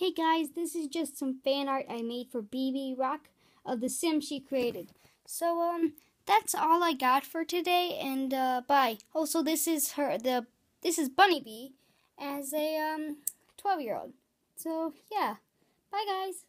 Hey guys, this is just some fan art I made for BeeBeeRock of the sim she created. So um that's all I got for today and uh bye. Also this is her the this is Bunny Bee as a um 12 year old. So yeah. Bye guys.